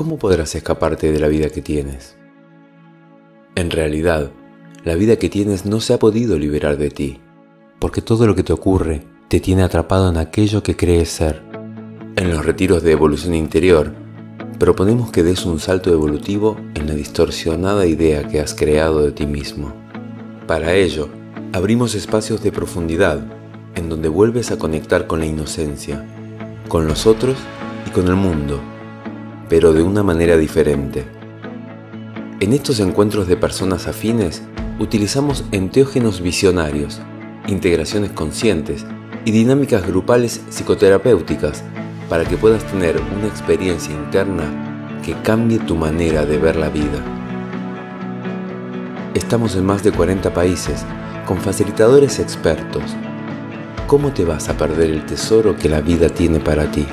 ¿cómo podrás escaparte de la vida que tienes? En realidad, la vida que tienes no se ha podido liberar de ti, porque todo lo que te ocurre te tiene atrapado en aquello que crees ser. En los retiros de evolución interior, proponemos que des un salto evolutivo en la distorsionada idea que has creado de ti mismo. Para ello, abrimos espacios de profundidad en donde vuelves a conectar con la inocencia, con los otros y con el mundo, pero de una manera diferente. En estos encuentros de personas afines, utilizamos enteógenos visionarios, integraciones conscientes y dinámicas grupales psicoterapéuticas para que puedas tener una experiencia interna que cambie tu manera de ver la vida. Estamos en más de 40 países con facilitadores expertos. ¿Cómo te vas a perder el tesoro que la vida tiene para ti?